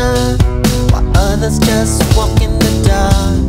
sun While others just walk in the dark?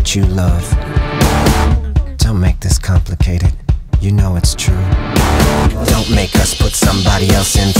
What you love. Don't make this complicated. You know it's true. Don't make us put somebody else in